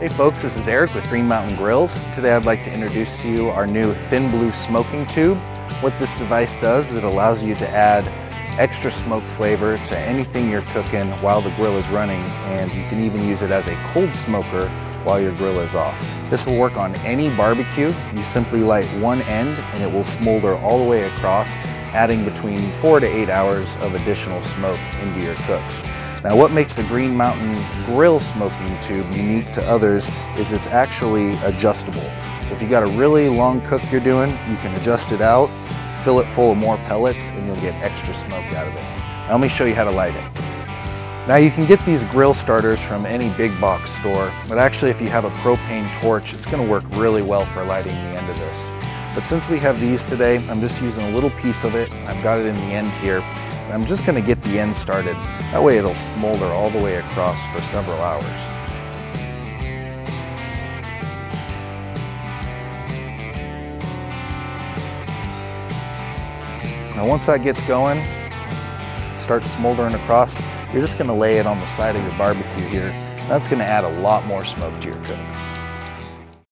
Hey folks, this is Eric with Green Mountain Grills. Today I'd like to introduce to you our new Thin Blue Smoking Tube. What this device does is it allows you to add extra smoke flavor to anything you're cooking while the grill is running and you can even use it as a cold smoker while your grill is off. This will work on any barbecue. You simply light one end and it will smolder all the way across, adding between four to eight hours of additional smoke into your cooks. Now what makes the Green Mountain Grill smoking tube unique to others is it's actually adjustable. So if you got a really long cook you're doing, you can adjust it out, fill it full of more pellets, and you'll get extra smoke out of it. Now let me show you how to light it. Now you can get these grill starters from any big box store, but actually if you have a propane torch, it's gonna work really well for lighting the end of this. But since we have these today, I'm just using a little piece of it. I've got it in the end here. I'm just gonna get the end started. That way it'll smolder all the way across for several hours. Now once that gets going, starts smoldering across, you're just gonna lay it on the side of your barbecue here. That's gonna add a lot more smoke to your cook.